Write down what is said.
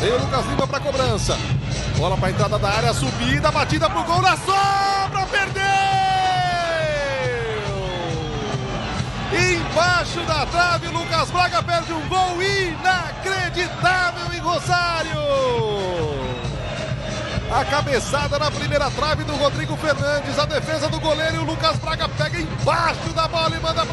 Vem o Lucas Lima para cobrança. Bola para entrada da área, subida, batida pro gol na sobra, perdeu! Embaixo da trave, Lucas Braga perde um gol inacreditável em Rosário. A cabeçada na primeira trave do Rodrigo Fernandes, a defesa do goleiro e o Lucas Braga pega embaixo da bola e manda.